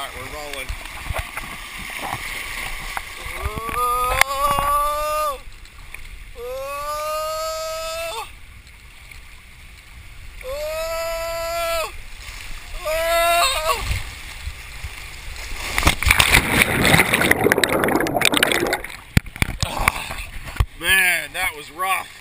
All right, we're rolling. Man, that was rough.